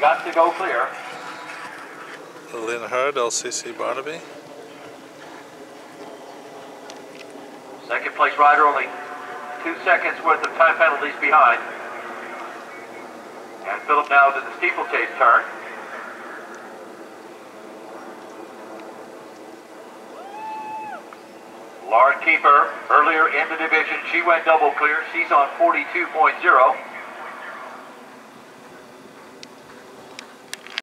got to go clear. Lillian Heard, LCC Barnaby. Second place rider only two seconds worth of time penalties behind. And Philip now to the steeplechase turn. Lauren Kieffer, earlier in the division, she went double clear. She's on 42.0.